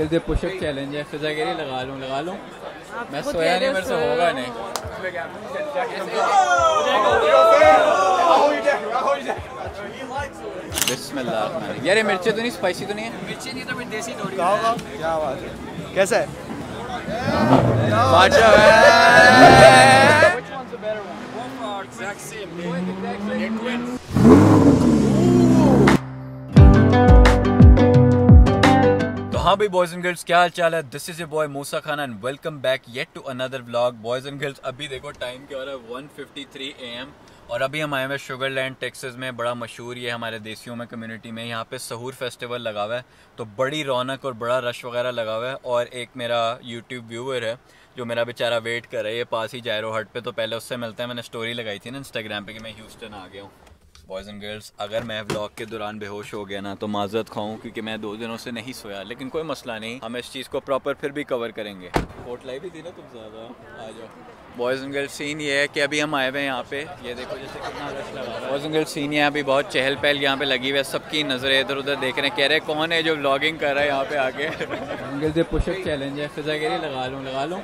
انگل سے push up challenge ہے فضا کہہ رہی لگا لوں لگا لوں۔ میں سویا نہیں میرے سے ہوگا نہیں۔ بسم اللہ یار یہ مرچیں تو نہیں اسپائسی تو نہیں ہے مرچی نہیں تو پھر دیسی تھوڑی کیا بات ہے؟ کیسا ہے بادشاہ ہاں بھائی بوائز اینڈ گرلس کیا حال چال ہے؟ This is a boy Musa Khan and welcome back yet to another blog boys and girls ابھی دیکھو ٹائم کیا ہو رہا ہے one fifty three A M اور ابھی ہم آئے ہوئے شوگر لینڈ ٹیکسز میں، بڑا مشہور یہ ہمارے دیسیوں میں کمیونٹی میں، یہاں پہ سہور فیسٹیول لگا ہوا ہے، تو بڑی رونق اور بڑا رش وغیرہ لگا ہوا ہے اور ایک میرا یوٹیوب ویور ہے جو میرا بیچارہ ویٹ کر رہا ہے، یہ پاس ہی جائرو ہٹ پہ، تو پہلے اس سے ملتے ہیں، میں نے اسٹوری لگائی تھی نا انسٹاگرام پہ کہ میں ہیوسٹن آ گیا ہوں۔ بوائز اینڈ گرلس اگر میں ولاگ کے دوران بے ہوش ہو گیا نا تو معذرت کھاؤں کیونکہ میں دو دنوں سے نہیں سویا، لیکن کوئی مسئلہ نہیں، ہم اس چیز کو پراپر پھر بھی کور کریں گے۔ کوٹ لائی بھی تھی نا تم زیادہ؟ آ جاؤ۔ بوائز اینڈ گرلس سین یہ ہے کہ ابھی ہم آئے ہوئے ہیں یہاں پہ۔ یہ دیکھو جیسے کتنا رش لگا بوائز اینڈ گرلس سین یہ ہے ابھی بہت چہل پہل یہاں پہ لگی ہوئی ہے۔ سب کی نظریں ادھر ادھر دیکھ رہے ہیں۔ کہہ رہے ہیں، کون ہے جو ولاگنگ کر رہا ہے یہاں پہ آگے؟ انگل سے پش اپ چیلنج ہے۔ فضا کہہ رہی لگا لوں لگا لوں۔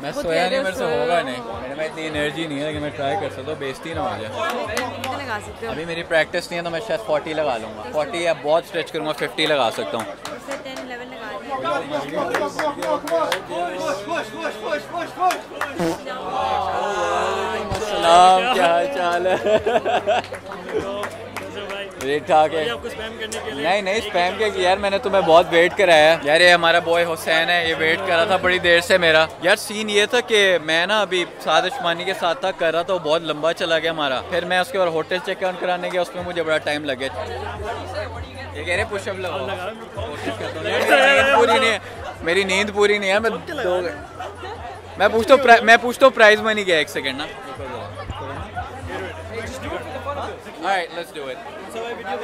میں سویا نہیں میرے سے ہوگا نہیں۔ میرے میں اتنی انرجی نہیں ہے کہ میں ٹرائی کر سکتا ہوں بیستی نہ ہو جائے۔ ابھی میری پریکٹس نہیں ہے تو میں شاید فورٹی لگا لوں گا۔ فورٹی یا بہت اسٹریچ کروں گا ففٹی لگا سکتا ہوں۔ کیا حال چال ہے؟ ٹھیک ٹھاک ہے نہیں نہیں اسپیم کے یار میں نے تمہیں بہت ویٹ کرایا ہے۔ یار یہ ہمارا بوائے حسین ہے یہ ویٹ کرا تھا بڑی دیر سے میرا۔ یار سین یہ تھا کہ میں نا ابھی سعد عثمانی کے ساتھ تھا کر رہا تھا وہ بہت لمبا چلا گیا ہمارا۔ پھر میں اس کے بعد ہوٹل چیک آؤٹ کرانے گیا اس میں مجھے بڑا ٹائم لگے۔ یہ کہہ رہے پش اپ لگاؤ۔ پوری نہیں ہے۔ میری نیند پوری نہیں ہے میں دو میں پوچھتا ہوں میں پوچھتا ہوں پرائز منی کیا ہے؟ ایک سیکنڈ نا۔ Alright, let's do it. So I video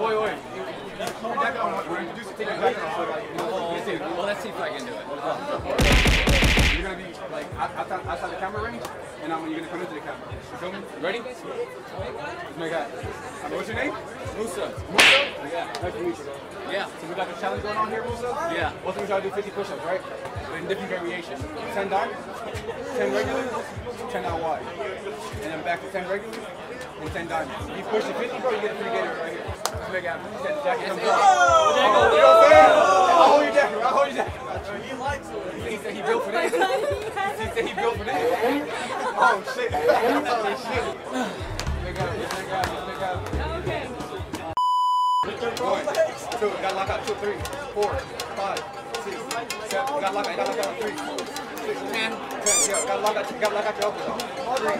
Wait wait. Well let's see if I can do it. You're gonna be outside, the camera range and you're gonna come into the camera. You me? Ready? Oh my god what's your name? Musa. Musa? Yeah. Nice to meet you yeah. So we got the challenge going on here Musa? Yeah. Both of us gotta do 50 push-ups right? But in different variations. 10 down, 10 regular, 10 out wide. And then back to 10 regular, and 10 diamonds. If you push to 50, bro, you get a free gator right here. Let's make it happen. You said the jacket comes off. You know what I'm saying? I'll hold your jacket. I'll hold your jacket. He likes it. He said he built for this. He said he built for this. Oh, shit. Oh, shit. Make it happen. Make it happen. Make it happen. One, two, got lock out, two, three, four, five, six, seven, got lock got lock out, three, six, ten, ten, yeah, got lock got lock out your elbows, three,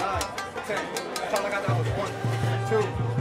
nine, ten, got lock elbows, one, two,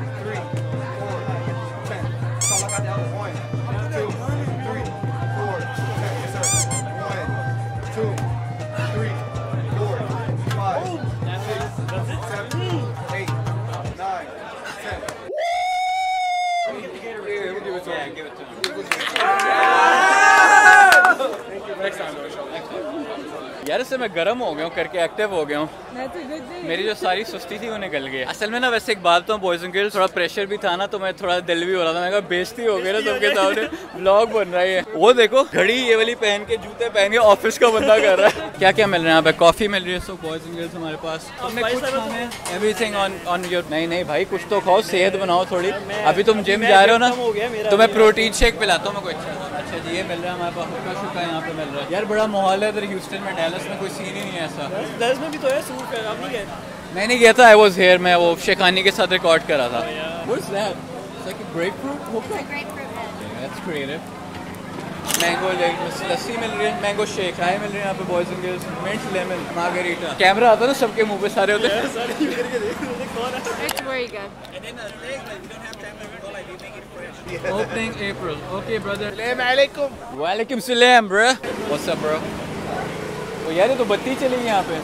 یار اس سے میں گرم ہو گیا ہوں کر کے active ہو گیا ہوں۔ گڈ نہیں میری جو ساری سستی تھی وہ نکل گئی اصل میں نا ویسے ایک بات تو بوائز اینڈ گرلس تھوڑا پریشر بھی تھا نا تو میں تھوڑا دل بھی ہو رہا تھا۔ میں کہا بیزتی ہو گئی نا سب کے سامنے۔ بلاگ بن رہا ہے وہ دیکھو گھڑی یہ والی پہن کے جوتے پہن کے آفس کا بندہ کر رہا ہے۔ کیا کیا مل رہا ہے یہاں پہ؟ کافی مل رہی ہے۔ سو بوائز اینڈ گرلس ہمارے پاس۔ ہم نے کچھ کھانا ہے everything on on your نہیں نہیں بھائی کچھ تو کھاؤ صحت بناؤ تھوڑی۔ ابھی تم جم جا رہے ہو نا تو میں پروٹین شیک پلاتا ہوں میں کوئی اچھا جی یہ مل رہا ہے ہمارے پاس حکا شکا یہاں پہ مل رہا ہے یار بڑا ماحول ہے ادھر ہیوسٹن میں ڈیلس میں کوئی سین ہی نہیں ہے ایسا دس میں بھی تو ہے سوٹ ہے آپ نہیں گئے میں نہیں گیا تھا آئی واز ہیئر میں وہ شیخانی کے ساتھ ریکارڈ کرا تھا What's that? It's like a grapefruit? Hookah? That's creative. Mango lassi مل رہی ہے مینگو شیک آئے مل رہے ہیں یہاں پہ boys and girls mint lemon margarita camera آتا نا سب کے منہ پہ سارے ہوتے ہیں اوپننگ اپریل اوکے برادر السلام علیکم وعلیکم السلام برو واٹس اپ برو تو یار یہ تو بتی چلی گئی یہاں پہ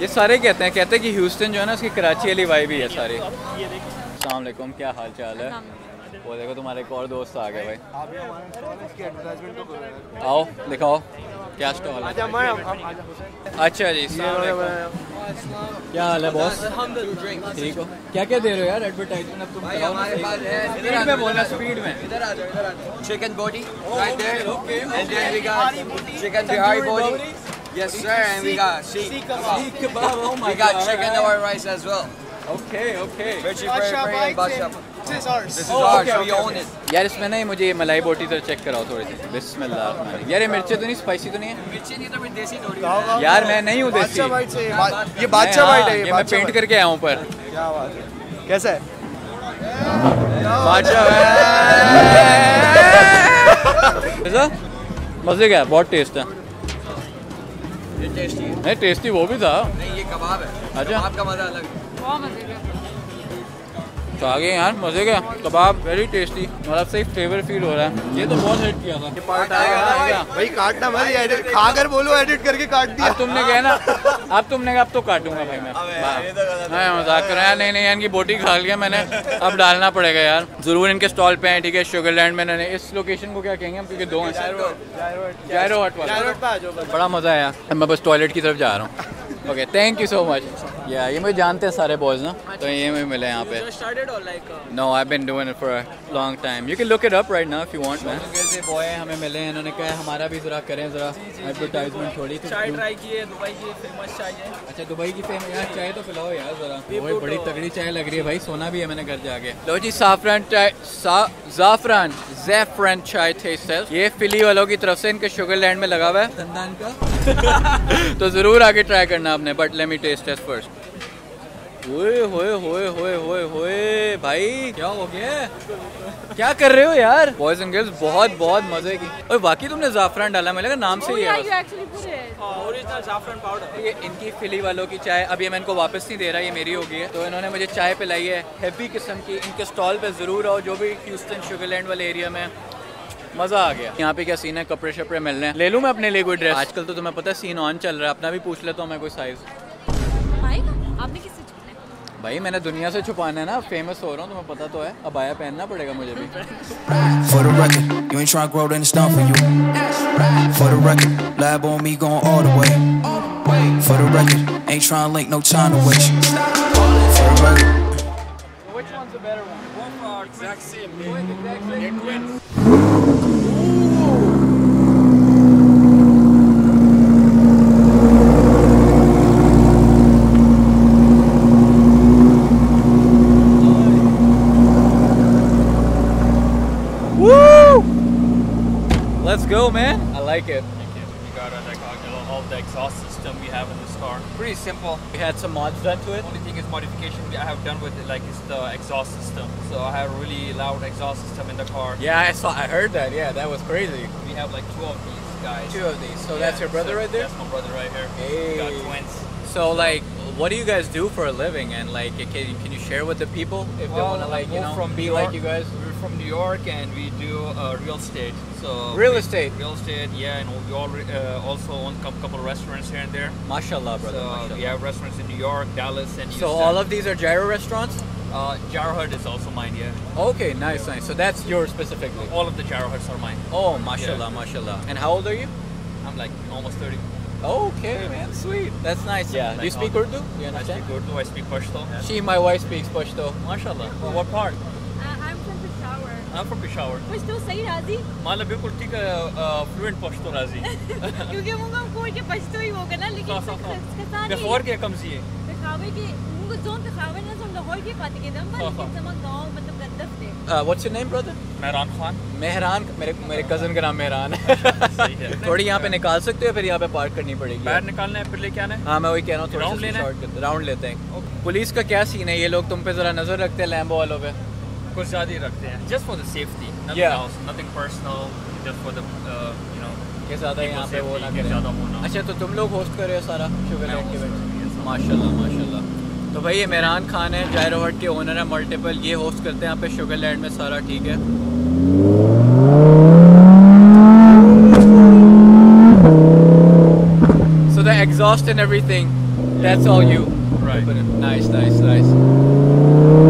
یہ سارے کہتے ہیں کہتے ہیں کہ ہیوسٹن جو ہے نا اس کی کراچی والی وائی بھی ہے دیکھیں السلام علیکم کیا حال چال ہے وہ دیکھو تمہارے ایک اور دوست آ گئے بھائی۔ آؤ دکھاؤ۔ کیا اسٹال ہے؟ اچھا جی کیا حال ہے باس ٹھیک ہو۔ کیا کیا دے رہے ہو یار ایڈورٹائزمنٹ اب تم اسپیڈ میں بولنا اسپیڈ میں۔ Chicken body right there. And then we got chicken bihari body. Yes, sir. And we got sheep. kebab. Oh We got chicken or rice as well. Okay okay Veggie peri peri and badshah. This is ours. This is Oh, ours. okay, We okay, own okay. it. یار اس میں نہیں مجھے یہ ملائی بوٹی ذرا check کراؤ تھوڑی سی بسم اللہ الرحمن الرحیم یار یہ مرچیں تو نہیں اسپائسی تو نہیں ہے مرچی نہیں تو پھر دیسی تھوڑی یار میں نہیں ہوں دیسی بادشاہ یہ بادشاہ وائٹ ہے یہ میں بادشاہ پینٹ کر کے آیا ہوں کیا بات ہے کیسا ہے ایسا مزے کا ہے بہت ٹیسٹ ہے نہیں ٹیسٹی وہ بھی تھا نہیں یہ کباب ہے اچھا کباب کا مزہ الگ ہے بہت مزے کا تو آگے یار مزے کا کباب ویری ٹیسٹی مطلب صحیح فلیور فیل ہو رہا ہے۔ یہ تو بہت ہٹ کیا تھا۔ پارٹ آئے گا کیا؟ بھائی کاٹنا یہ edit- کھا کر بولو ایڈٹ کر کے کاٹ دیا۔ تم نے کہا نا اب تم نے کہا اب تو کاٹوں گا بھائی میں۔ میں مذاق کر رہا ہے نہیں نہیں ان کی بوٹی کھا لیا میں نے۔ اب ڈالنا پڑے گا یار۔ ضرور ان کے اسٹال پہ ہیں ٹھیک ہے شوگر لینڈ میں نے اس لوکیشن کو کیا کہیں گے ہم؟ کیونکہ دو ہیں۔ بڑا مزہ آیا میں بس ٹوائلٹ کی طرف جا رہا ہوں۔ Okay thank you so much یا یہ مجھے جانتے ہیں سارے بوائز نا تو یہ مجھے ملے یہاں پہ۔ Started or like No, I've been doing it for a long time. You can look it up right now if you want, man. جیسے بوائے ہمیں ملے ہیں۔ انہوں نے کہا ہمارا بھی ذرا کریں ذرا ایڈورٹائزمنٹ تھوڑی تو چائے ٹرائی کی ہے دبئی کی فیمس چائے ہے۔ اچھا دبئی کی فیم یار چائے تو پلاؤ یار ذرا۔ وہ بڑی تگڑی چائے لگ رہی ہے بھائی سونا بھی ہے میں نے گھر جا کے۔ لو جی سافران چائے زعفران زیفران چائے ٹیسٹ یہ فلی والوں کی طرف سے ان کے شوگر لینڈ میں لگا ہوا ہے۔ خاندان کا۔ تو ضرور آگے ٹرائی کرنا آپ نے but let me taste taste first ہوئے ہوئے ہوئے ہوئے ہوئے ہوئے بھائی کیا ہو گیا کیا کر رہے ہو یار؟ بوائز اینڈ گرلز بہت بہت مزے کی۔ اور باقی تم نے زعفران ڈالا میں لگا نام سے ہی ہے پاؤڈر یہ ان کی فلی والوں کی چائے ابھی میں ان کو واپس نہیں دے رہا یہ میری ہو گئی ہے۔ تو انہوں نے مجھے چائے پلائی ہے ہیوی قسم کی ان کے اسٹال پہ ضرور آؤ جو بھی ہیوسٹن شوگر لینڈ والے ایریا میں مزہ آ گیا۔ یہاں پہ کیا سین ہے؟ کپڑے شپڑے مل رہے ہیں۔ لے لوں میں اپنے لیے کوئی ڈریس آج کل تو تمہیں پتہ ہے سین آن چل رہا ہے۔ اپنا بھی پوچھ لیتا ہوں میں کوئی سائز آئے گا۔ آپ نے کس سے چھپنا ہے بھائی میں نے دنیا سے چھپانا ہے نا۔ فیمس ہو رہا ہوں تمہیں پتا تو ہے۔ اب آیا پہننا پڑے گا مجھے بھی۔ For the record, you ain't trying to grow, then it's done for you. For the record, lab on me going all the way. For the record, ain't trying to link, no time to waste. For the record. Which one's the better one? both are exact same. They're twins. We had some mods done to it. Only thing is modification I have done with it like is the exhaust system. So I have a really loud exhaust system in the car. Yeah, I saw. I heard that. Yeah, that was crazy. We have like two of these guys. Two of these. So Yeah, that's your brother so right there. That's my brother right here. Hey. We got twins. So like, what do you guys do for a living? And like, can you, can you share with the people if they want to like you know from be like you guys? From New York and we do uh, real estate. So Real estate. Real estate, yeah, and we all, uh, also own a couple of restaurants here and there. Mashallah, brother. So mashallah. we have restaurants in New York, Dallas, and So all of these are gyro restaurants? uh, Gyro Hut is also mine, yeah. Okay, nice, nice. So that's yours specifically. All of the Gyro Huts are mine. Oh, mashallah, mashallah. And how old are you? I'm like almost 30. Okay, man, sweet. That's nice. Yeah. Do you speak Urdu? Do you I speak Urdu, I speak Pashto. She, my wife, speaks Pashto. Mashallah. What part? I'm from Peshawar. Pashto صحیح راضی؟ مالا بالکل ٹھیک ہے fluent Pashto راضی۔ کیونکہ مونگا کور کے پشتو ہی ہوگا نا لیکن ہاں، ہاں، ہاں۔ بخور کے کمزی ہے بخاوے کے مونگا زون بخاوے نا زون لاہور کے پاتے کے دم پر لیکن سمک گاؤں مطلب گندف دے۔ What's your name brother? Mehran Khan. Mehran میرے میرے کزن کا نام مہران۔ ہے۔ تھوڑی یہاں پہ نکال سکتے ہو پھر یہاں پہ پارک کرنی پڑے گی۔ باہر نکالنا ہے پھر لے کے آنا ہے؟ ہاں میں وہی کہہ رہا ہوں تھوڑا راؤنڈ لیتے ہیں راؤنڈ لیتے ہیں۔ پولیس کا کیا سین ہے؟ یہ لوگ تم پہ ذرا نظر رکھتے ہیں لیمبو والوں پہ۔ کچھ زیادہ ہی رکھتے ہیں. Just for the safety nothing personal just for the you know کہ زیادہ یہاں پہ وہ نہ زیادہ ہونا اچھا تو تم لوگ ہوسٹ کر رہے ہو سارا شوگر لینڈ ایونٹ ماشاء اللہ ماشاء اللہ تو بھائی یہ مہران خان ہے جائرو ہٹ کے اونر ہیں ملٹیپل یہ ہوسٹ کرتے ہیں یہاں پہ شوگر لینڈ میں سارا ٹھیک ہے؟ So the exhaust and everything that's all you nice nice nice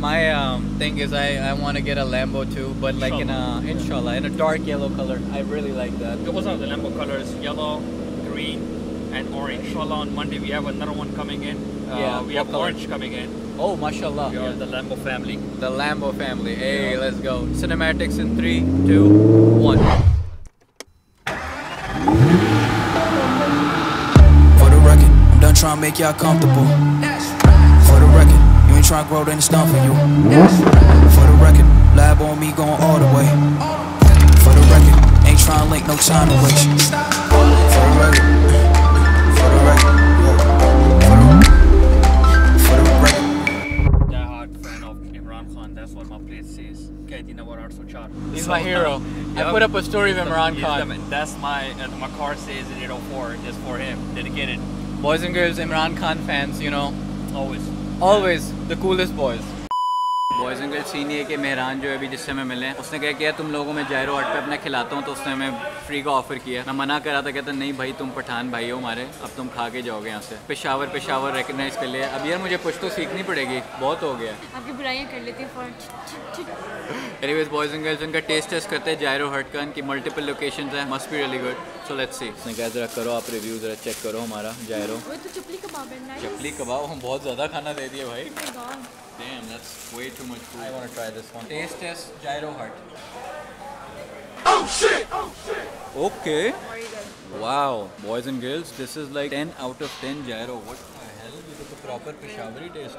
My thing is I I want to get a Lambo too but like in a inshallah. in a dark yellow color. I really like that. Because of the Lambo colors yellow green and orange. Inshallah on Monday we have another one coming in. Uh, yeah we have orange coming in. Oh mashallah. We are the Lambo family. The Lambo family. Hey let's go. Cinematics in three two one. Trying to make y'all comfortable. For the record, you ain't trying to grow, then it's done for you. For the record, lab on me going all the way. For the record, ain't trying to link, no time to waste. For the record, for the record, for the, for the record. Die hard fan of Imran Khan. That's what my plate says. Kaiti Nawar 804. He's my hero. I put up a story of Imran Khan. the- that's my uh, my car says in 804 just for him. Dedicated. Boys and girls, Imran Khan fans, you know, Always. Always the coolest boys. Boys and girls scene یہ کہ مہران جو ہے ابھی جس سے میں ملے اس نے کہا کیا تم لوگوں میں جائرو ہٹ پہ اپنا کھلاتا ہوں تو اس نے ہمیں فری کا آفر کیا۔ میں منع کرا تھا کہتا نہیں بھائی تم پٹھان بھائی ہو ہمارے اب تم کھا کے جاؤ گے یہاں سے۔ پشاور پشاور ریکگنائز کر لیا۔ اب یار مجھے پشتو سیکھنی پڑے گی بہت ہو گیا۔ آپ کی برائیاں کر لیتی anyways boys and girls ان کا ٹیسٹ ٹیسٹ کرتے ہیں جائرو ہٹ کا۔ ان کی ملٹیپل لوکیشنز ہیں must be really good so let's see اس نے کہا ذرا کرو آپ ریویو ذرا چیک کرو ہمارا جائرو۔ تو چپلی کباب چپلی کباب ہم بہت زیادہ کھانا دے دیے بھائی۔ Oh. Damn, that's way too much food. I want to try this one. Taste test gyro heart. Oh shit! Oh shit! Okay. Wow, boys and girls, this is like 10 out of 10 gyro. What the hell? This is a proper Peshawari taste.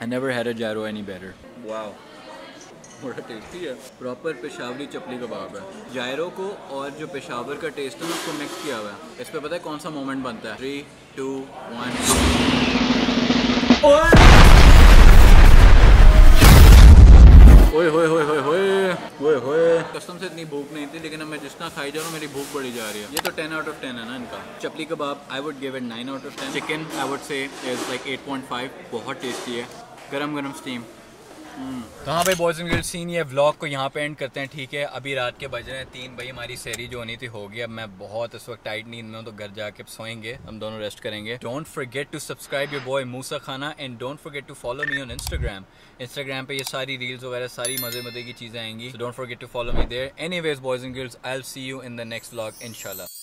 I never had a gyro any better. Wow. بڑا tasty ہے proper Peshawari chapli kebab ہے gyro کو اور جو پشاور کا test ہے اس کو mix کیا ہوا ہے اس پہ پتہ ہے کون سا مومنٹ بنتا ہے تھری ٹو ون اوئے ہوئے ہوئے ہوئے ہوئے ہوئے ہوئے قسم سے اتنی بھوک نہیں تھی، لیکن اب میں جس طرح کھائی جا رہا ہوں، میری بھوک بڑی جا رہی ہے۔ یہ تو ٹین آؤٹ آف ٹین ہے نا ان کا۔ Chapli kebab I would give it nine out of ten chicken I would say is like eight point five بہت ٹیسٹی ہے۔ گرم گرم اسٹیم تو ہاں بھائی بوائز اینڈ گرلس سین یہ ولاگ کو یہاں پہ اینڈ کرتے ہیں، ٹھیک ہے؟ ابھی رات کے بج رہے ہیں، تین بھائی ہماری سیری جو ہونی تھی ہو گئی اب میں بہت اس وقت ٹائٹ نیند میں ہوں، تو گھر جا کے سوئیں گے۔ ہم دونوں ریسٹ کریں گے۔ Don't forget to subscribe your boy Musa کھانا and don't forget to follow me on Instagram Instagram پہ یہ ساری ریلز وغیرہ، ساری مزے مزے کی چیزیں آئیں گی۔ Don't forget to follow me there anyways boys and girls I see you in the next vlog ان شاء اللہ